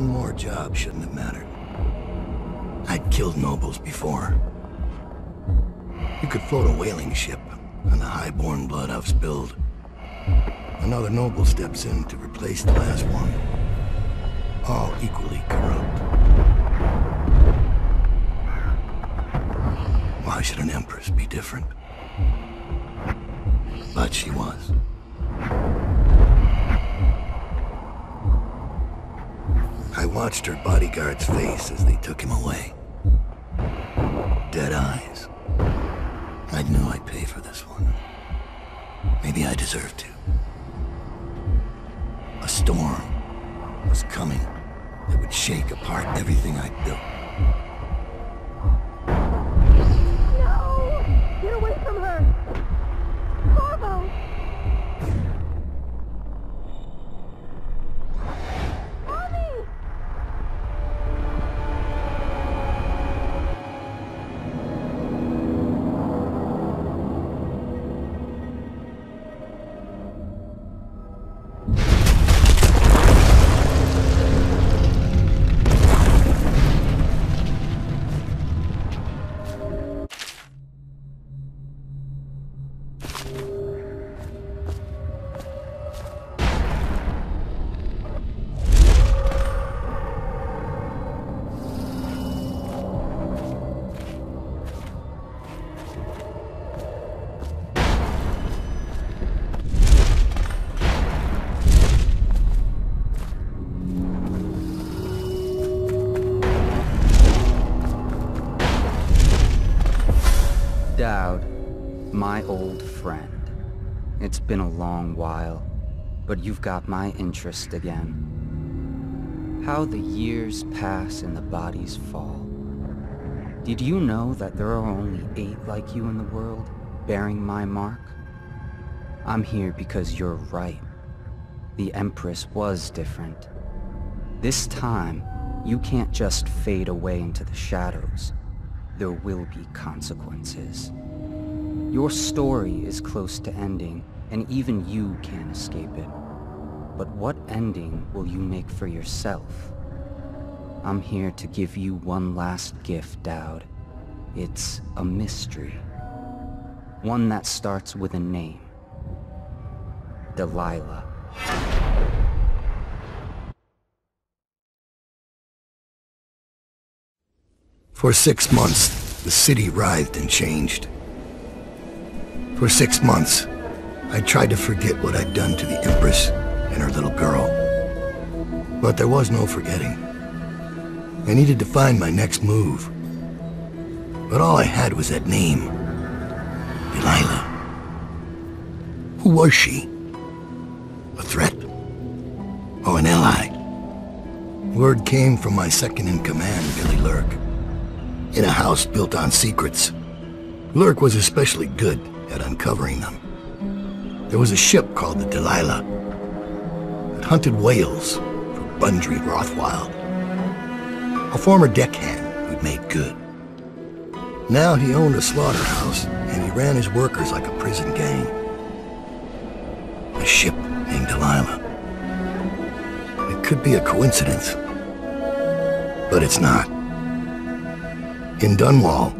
one more job shouldn't have mattered. I'd killed nobles before. You could float a whaling ship, and the high-born blood I've spilled. Another noble steps in to replace the last one. All equally corrupt. Why should an empress be different? But she was. I watched her bodyguard's face as they took him away. Dead eyes. I knew I'd pay for this one. Maybe I deserved to. A storm was coming that would shake apart everything I'd built. Old friend. It's been a long while, but you've got my interest again. How the years pass and the bodies fall. Did you know that there are only eight like you in the world, bearing my mark? I'm here because you're right. The Empress was different. This time, you can't just fade away into the shadows. There will be consequences. Your story is close to ending, and even you can't escape it. But what ending will you make for yourself? I'm here to give you one last gift, Daud. It's a mystery. One that starts with a name. Delilah. For six months, the city writhed and changed. For six months, I tried to forget what I'd done to the Empress and her little girl. But there was no forgetting. I needed to find my next move. But all I had was that name. Delilah. Who was she? A threat? Or an ally? Word came from my second-in-command, Billy Lurk. In a house built on secrets. Lurk was especially good at uncovering them. There was a ship called the Delilah that hunted whales for Bundry Rothwild. A former deckhand who'd made good. Now he owned a slaughterhouse and he ran his workers like a prison gang. A ship named Delilah. It could be a coincidence, but it's not. In Dunwall,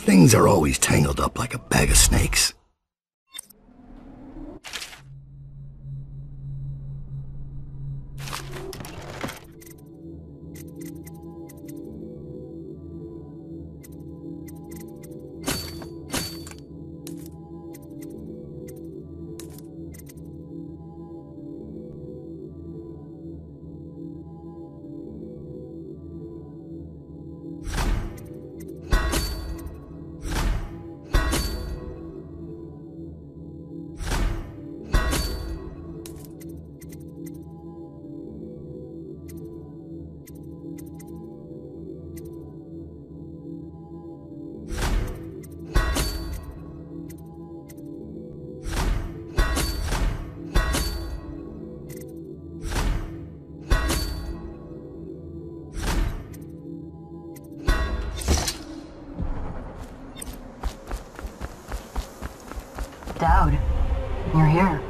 things are always tangled up like a bag of snakes. Daud, you're here.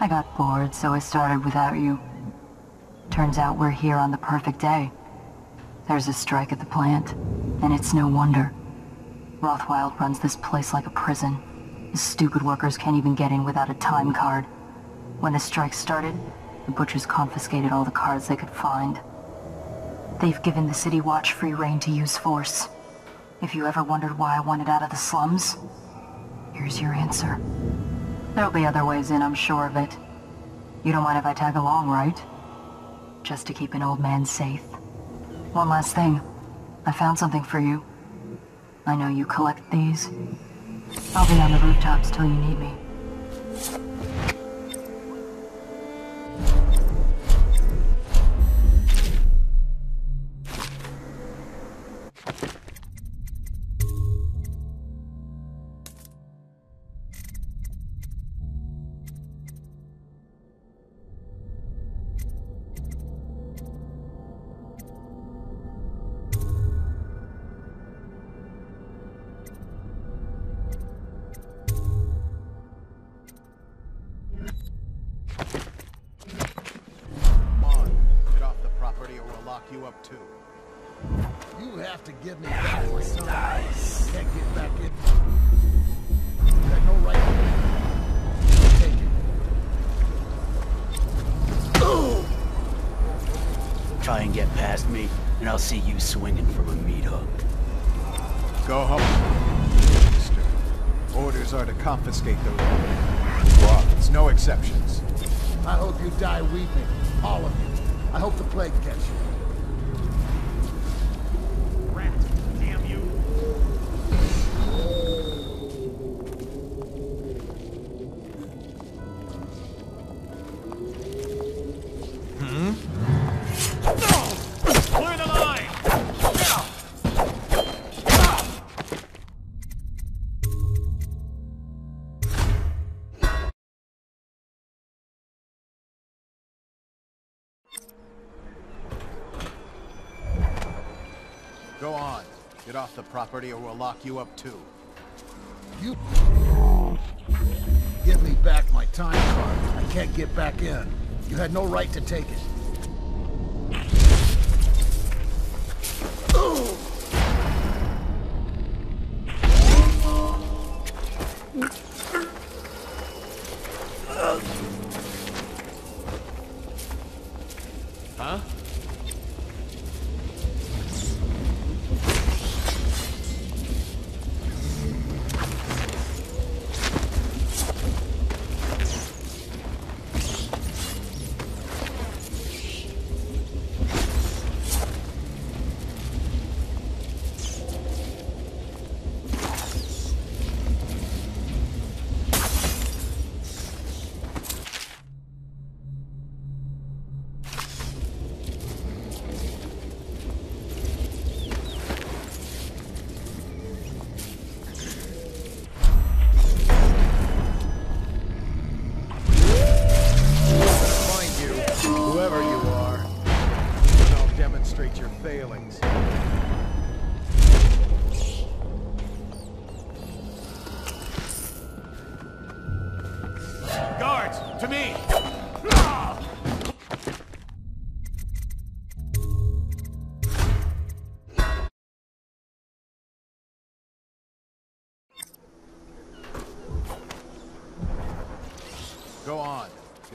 I got bored, so I started without you. Turns out we're here on the perfect day. There's a strike at the plant, and it's no wonder. Rothwild runs this place like a prison. The stupid workers can't even get in without a time card. When the strike started, the butchers confiscated all the cards they could find. They've given the City Watch free reign to use force. If you ever wondered why I wanted out of the slums, here's your answer. There'll be other ways in, I'm sure of it. You don't mind if I tag along, right? Just to keep an old man safe. One last thing. I found something for you. I know you collect these. I'll be on the rooftops till you need me. Up too. You have to give me back my son. Can't get back in. You got no right to take it. Try and get past me, and I'll see you swinging from a meat hook. Go home. Mister. Orders are to confiscate those weapons. No exceptions. I hope you die weeping, all of you. I hope the plague gets you. Off the property or we'll lock you up too. You give me back my time card. I can't get back in. You had no right to take it.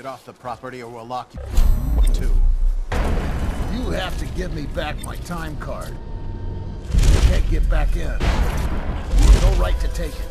Get off the property or we'll lock you too. You have to give me back my time card. Can't get back in. No right to take it.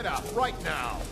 Get out right now!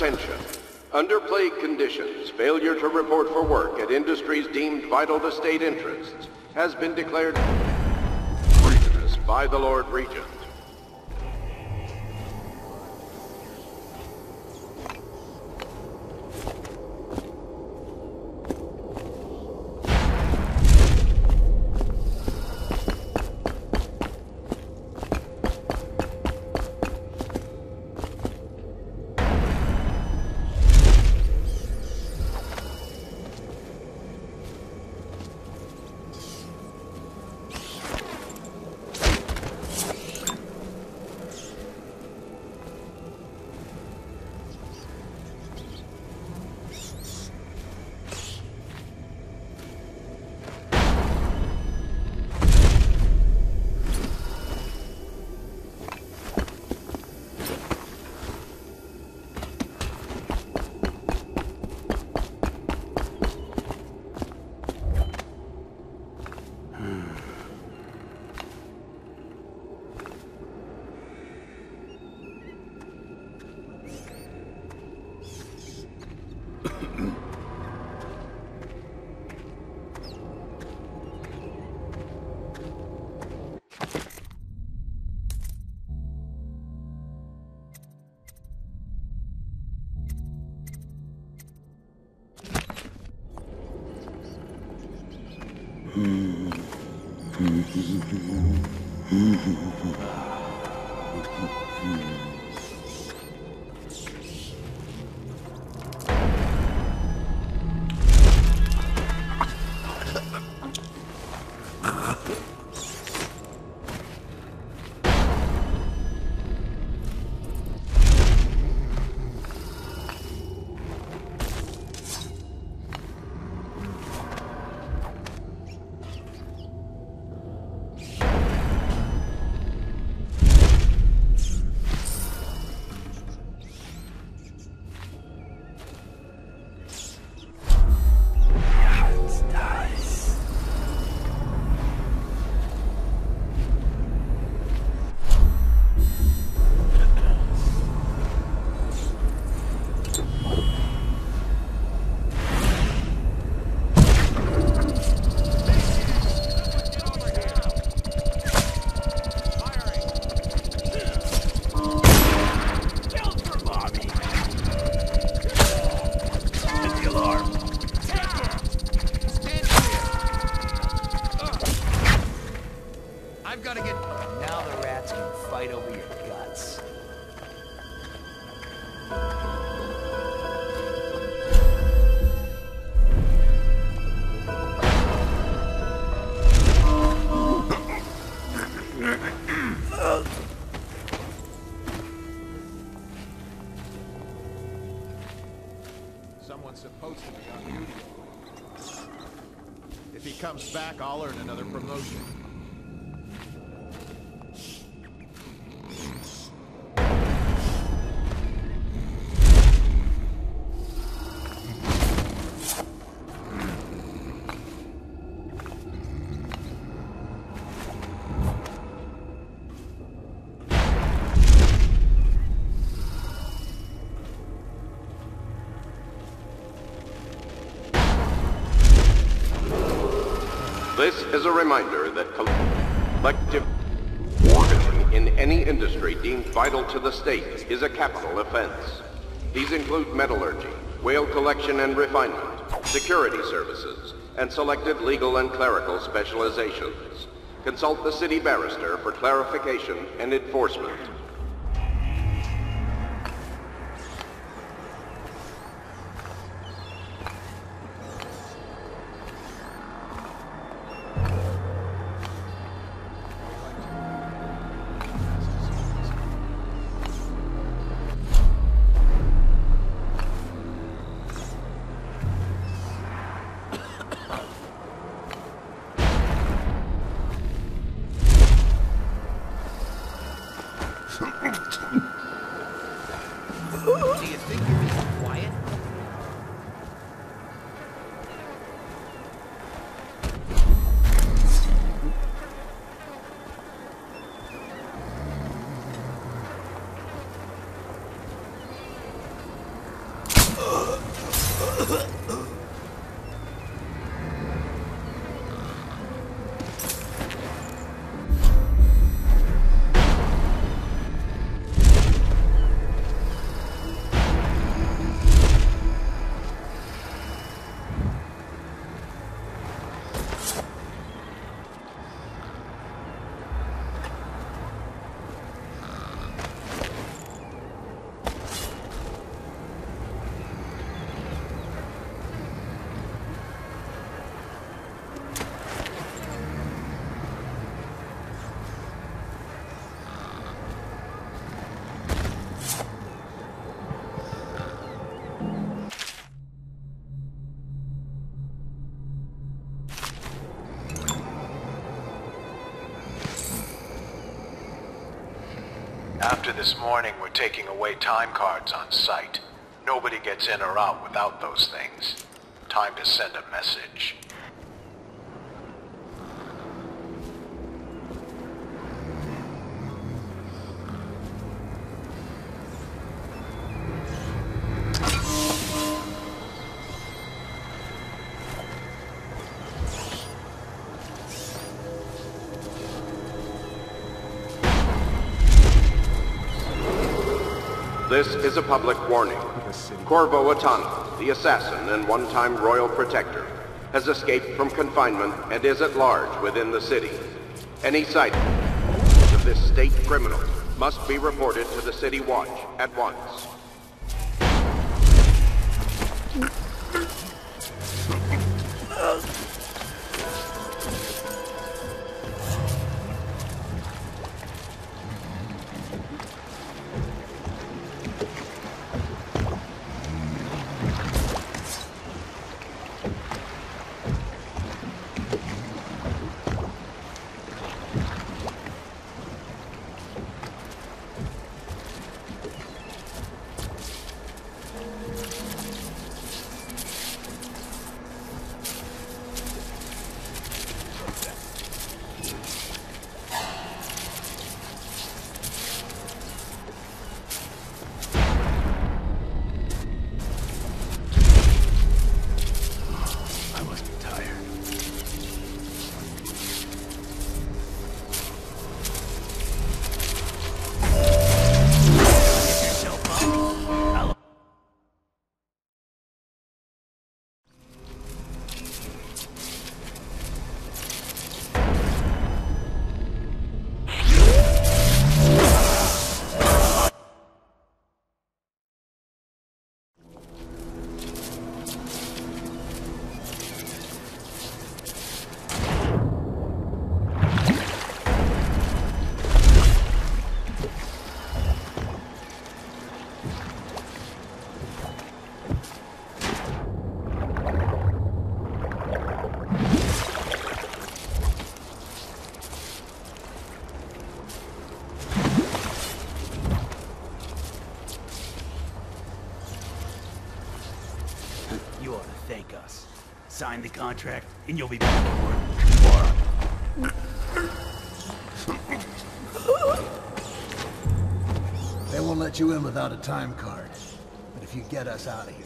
Attention. Under plague conditions, failure to report for work at industries deemed vital to state interests has been declared by the Lord Regent. Someone's supposed to be on duty. If he comes back, I'll earn another promotion. Is a reminder that collective bargaining in any industry deemed vital to the state is a capital offense. These include metallurgy, whale collection and refinement, security services, and selected legal and clerical specializations. Consult the city barrister for clarification and enforcement. After this morning, we're taking away time cards on site. Nobody gets in or out without those things. Time to send a message. Is a public warning. Corvo Attano, the assassin and one-time royal protector, has escaped from confinement and is at large within the city. Any sight of this state criminal must be reported to the City Watch at once. Sign the contract, and you'll be back at work tomorrow. They won't let you in without a time card. But if you get us out of here,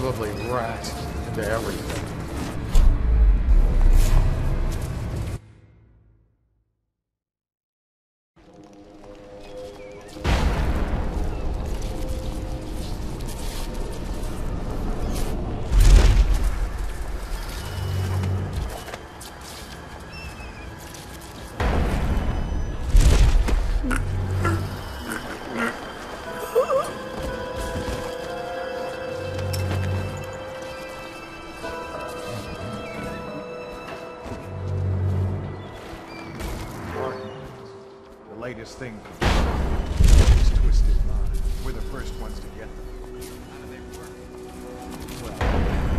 Probably rats into everything. Latest thing from these twisted minds. We're the first ones to get them. How do they work? Well,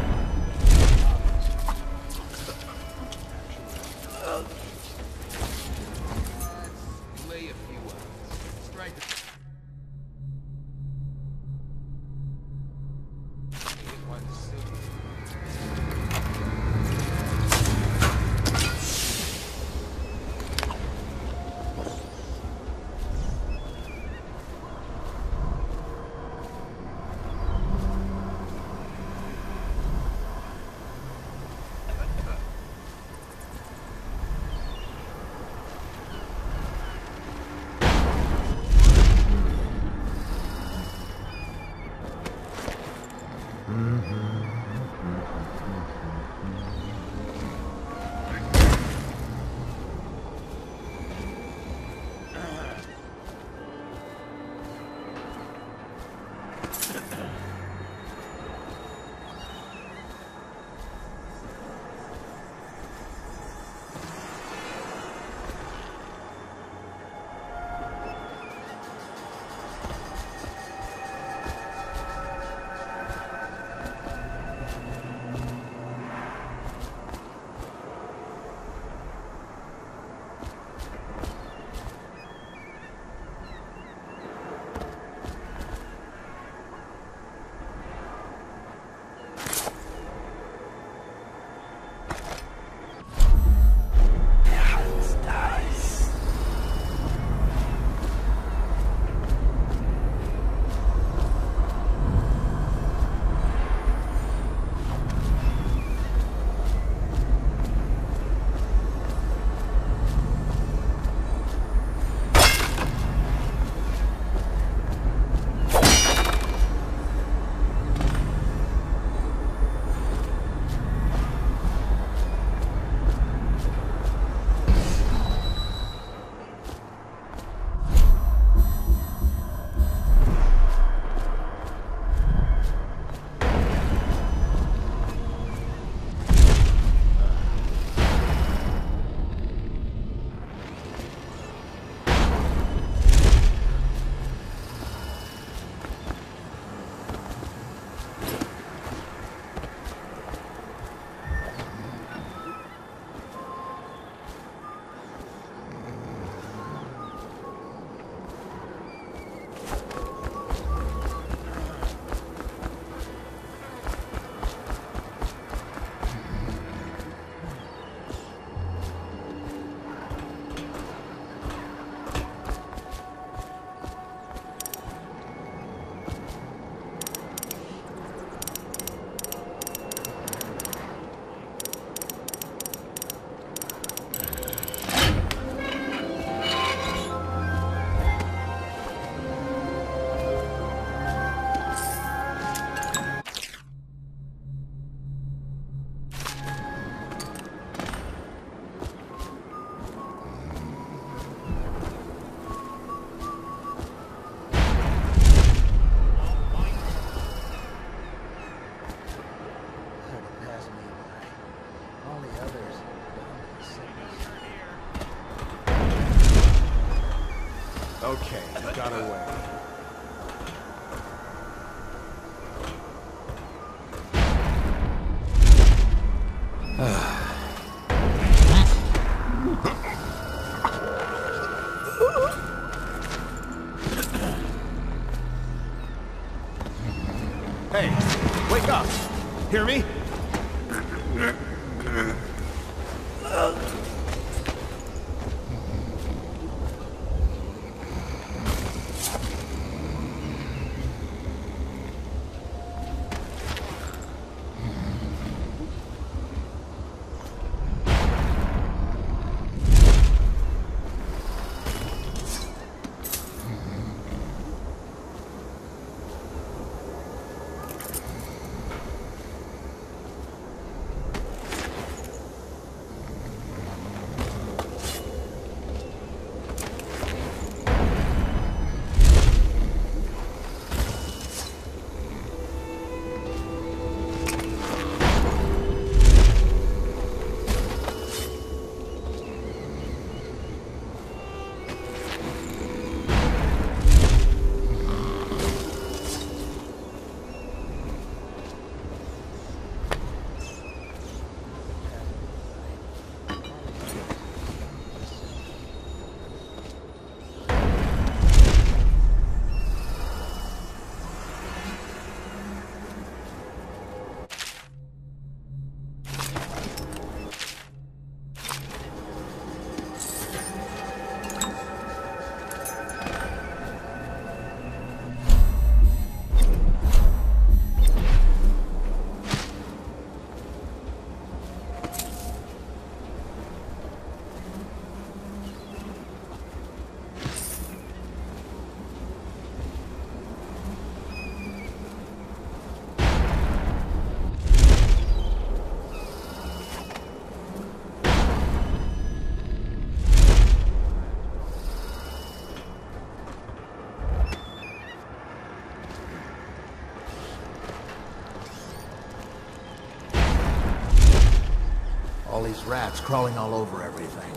All rats crawling all over everything.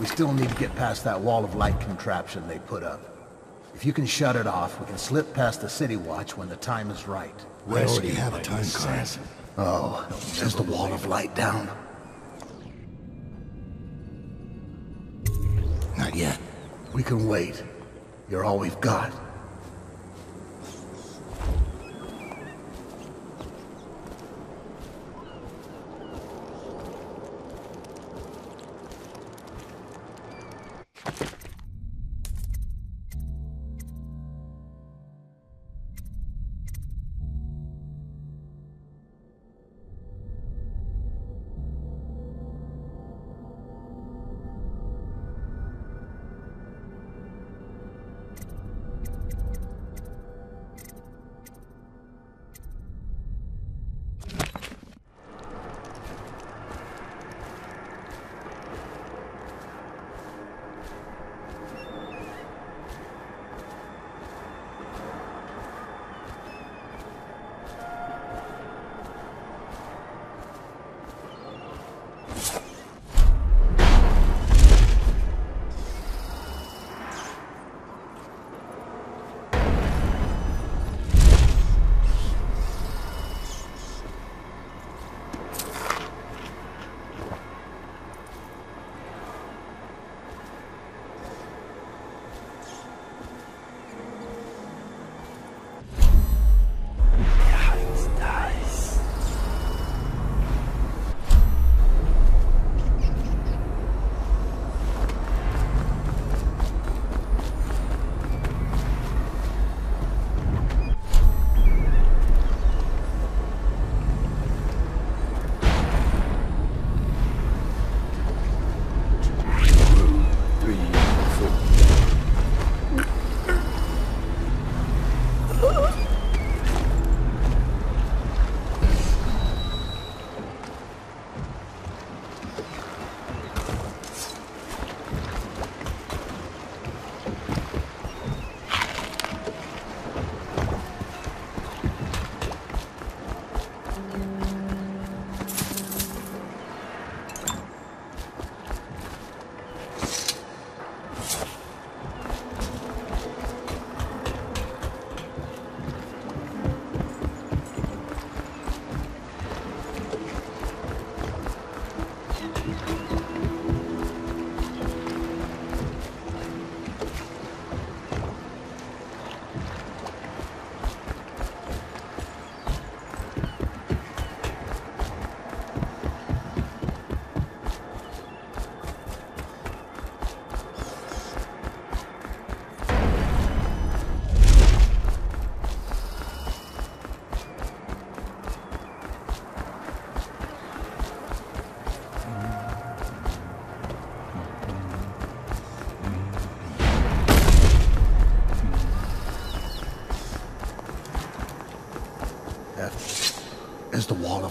We still need to get past that wall of light contraption they put up. If you can shut it off, we can slip past the city watch when the time is right. I already have a time card. Oh, is the wall of light down? Not yet. We can wait. You're all we've got.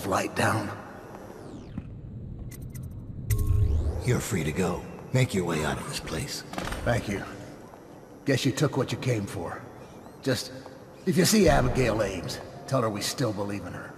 Light down? You're free to go. Make your way out of this place. Thank you. Guess you took what you came for. Just, if you see Abigail Ames, tell her we still believe in her.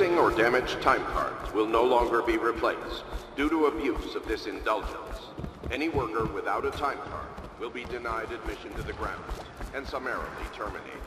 Missing or damaged time cards will no longer be replaced due to abuse of this indulgence. Any worker without a time card will be denied admission to the grounds and summarily terminated.